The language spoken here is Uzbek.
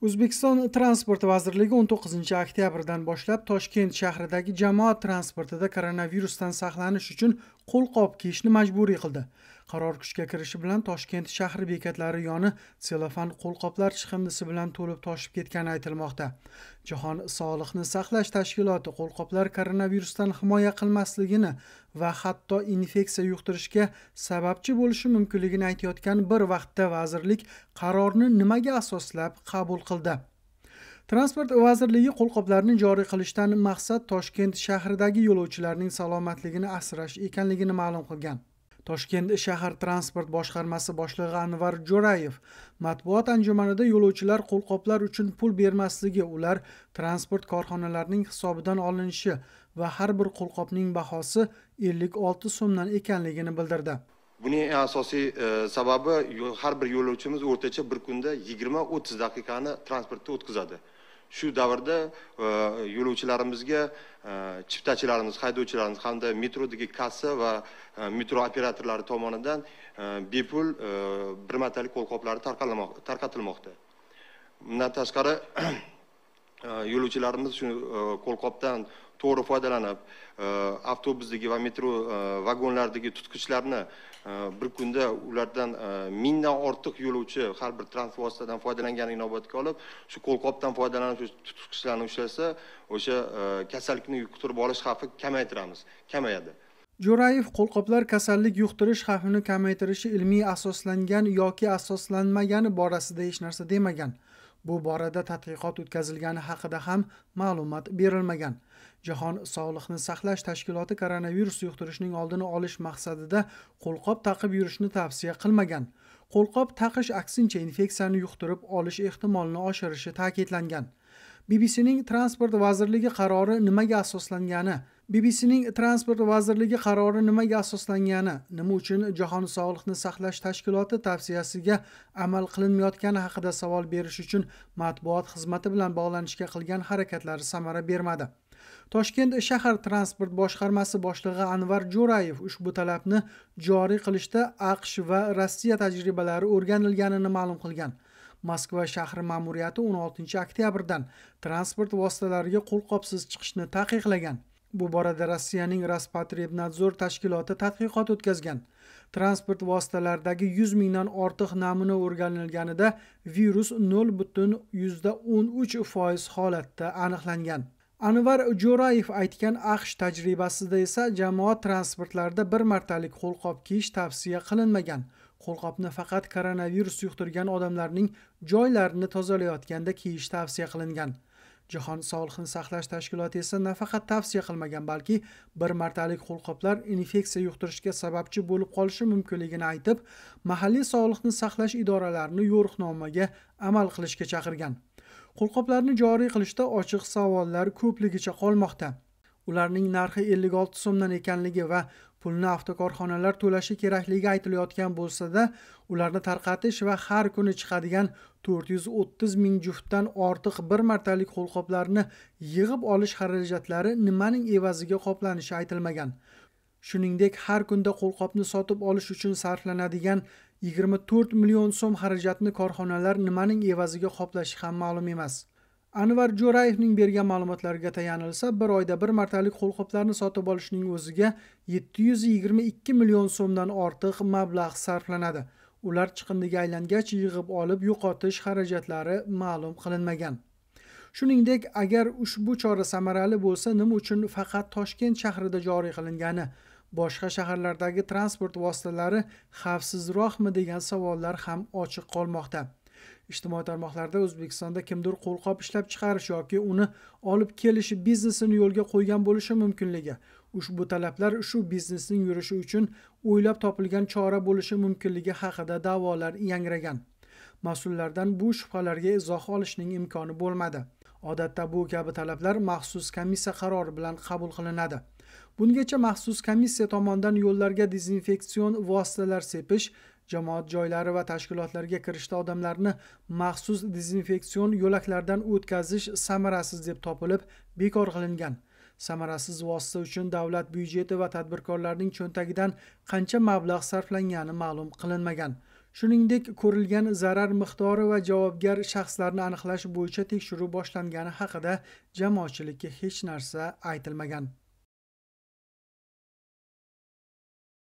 o'zbekiston transport vazirligi 19 oktyabrdan boshlab toshkent shahridagi jamoat transportida koronavirusdan saqlanish uchun qo'lqop kiyishni majburiy qildi. Qaror kuchga kirishi bilan toshkent shahri bekatlari yoni selofan qo'lqoplar chiqindisi bilan to'lib toshib ketgani aytilmoqda. Jahon sog'liqni saqlash tashkiloti qo'lqoplar koronavirusdan himoya qilmasligini va hatto infeksiya yuqtirishga sababchi bo'lishi mumkinligini aytayotgan bir vaqtda vazirlik qarorni nimaga asoslab qabul qildi? Transport vazirligi qo'lqoplarni joriy qilishdan maqsad toshkent shahridagi yo'lovchilarning salomatligini asrash ekanligini ma'lum qilgan. Toshkent shahar transport boshqarmasi boshlig'i anvar jo'rayev matbuot anjumanida yo'lovchilar qo'lqoplar uchun pul bermasligi ular transport korxonalarining hisobidan olinishi va har bir qo'lqopning bahosi ellik olti so'mdan ekanligini bildirdi. Buning eng asosiy e, sababi har bir yo'lovchimiz o'rtacha bir kunda yigirma o'ttiz daqiqani transportda o'tkazadi. Shu davrda e, yo'lovchilarimizga e, chiptachilarimiz haydovchilarimiz hamda metrodagi kassa va e, metro operatorlari tomonidan bepul bir martalik qo'lqoplari tarqatilmoqda. Bundan tashqari yo'lovchilarimiz shu qo'lqopdan to'g'ri foydalanib avtobusdagi va metro vagonlaridagi tutqichlarni Э, bir kunda ulardan э, mingdan ortiq yo'lovchi har bir transport vositadan foydalanganini inobatga olib shu qo'lqopdan foydalanib tutqichlarni ushlasa o'sha э, kasallikni yuqtirib olish xavfi kamaytiramiz kamayadi. Jo'rayev qo'lqoplar kasallik yuqtirish xavfini kamaytirishi ilmiy asoslangan yoki asoslanmagani borasida hech narsa demagan. Bu borada tadqiqot o'tkazilgani haqida ham ma'lumot berilmagan. Jahon sog'liqni saqlash tashkiloti koronavirus yuqtirishning oldini olish maqsadida qo'lqop taqib yurishni tavsiya qilmagan. Qo'lqop taqish aksincha infeksiyani yuqtirib olish ehtimolini oshirishi ta'kidlangan. Bbcning transport vazirligi qarori nimaga asoslangani bbcning transport vazirligi qarori nimaga asoslangani nima uchun jahon sog'liqni saqlash tashkiloti tavsiyasiga amal qilinmayotgani haqida savol berish uchun matbuot xizmati bilan bog'lanishga qilgan harakatlari samara bermadi. Toshkent shahar transport boshqarmasi boshlig'i anvar jo'rayev ushbu talabni joriy qilishda aqsh va rossiya tajribalari o'rganilganini ma'lum qilgan. Moskva shahri ma'muriyati 16 oktyabrdan transport vositalariga qo'lqopsiz chiqishni taqiqlagan. Bu borada rossiyaning rospotrebnadzor tashkiloti tadqiqot o'tkazgan. Transport vositalaridagi 100 mingdan ortiq namuna o'rganilganida virus 0.13 foiz holatda aniqlangan. Anvar jo'rayev aytgan aqsh tajribasida esa jamoat transportlarida bir martalik qo'lqop kiyish tavsiya qilinmagan. Qo'lqopni faqat koronavirus yuqtirgan odamlarning joylarini tozalayotganda kiyish tavsiya qilingan. Jahon sog'liqni saqlash tashkiloti esa nafaqat tavsiya qilmagan balki bir martalik qo'lqoplar infeksiya yuqtirishga sababchi bo'lib qolishi mumkinligini aytib mahalliy sog'liqni saqlash idoralarini yo'riqnomaga amal qilishga chaqirgan. Qo'lqoplarni joriy qilishda ochiq savollar ko'pligicha qolmoqda. Ularning narxi 56 so'mdan ekanligi va pulni avtokorxonalar to'lashi kerakligi aytilayotgan bo'lsa-da, ularni tarqatish va har kuni chiqadigan 430 ming juftdan ortiq bir martalik qo'lqoplarni yig'ib olish xarajatlari nimaning evaziga qoplanishi aytilmagan. Shuningdek, har kunda qo'lqopni sotib olish uchun sarflanadigan 24 million so'm xarajatni korxonalar nimaning evaziga qoplashi ham ma'lum emas anvar jo'rayevning bergan ma'lumotlariga tayanilsa bir oyda bir martalik qo'lqoplarni sotib olishning o'ziga 722 million so'mdan ortiq mablag' sarflanadi. Ular chiqindiga aylangach yig'ib olib yo'qotish xarajatlari ma'lum qilinmagan. Shuningdek agar ushbu chora samarali bo'lsa nima uchun faqat toshkent shahrida joriy qilingani boshqa shaharlardagi transport vositalari xavfsizroqmi degan savollar ham ochiq qolmoqda. Ijtimoiy tarmoqlarda o'zbekistonda kimdir qo'lqop ishlab chiqarish yoki uni olib kelish biznesini yo'lga qo'ygan bo'lishi mumkinligi. Ushbu talablar shu biznesning yurishi uchun o'ylab topilgan chora bo'lishi mumkinligi haqida da'volar yangragan. Mas'ullardan bu shubhalarga izoh olishning imkoni bo'lmadi. Odatda bu kabi talablar maxsus komissiya qarori bilan qabul qilinadi. Bungacha maxsus komissiya tomonidan yo'llarga dezinfeksion vositalar sepish jamoat joylari va tashkilotlarga kirishda odamlarni maxsus dezinfeksion yo'laklardan o'tkazish samarasiz deb topilib bekor qilingan. Samarasiz vosita uchun davlat byudjeti va tadbirkorlarning cho'ntagidan qancha mablag' sarflangani ma'lum qilinmagan. Shuningdek ko'rilgan zarar miqdori va javobgar shaxslarni aniqlash bo'yicha tekshiruv boshlangani haqida jamoatchilikka hech narsa aytilmagan.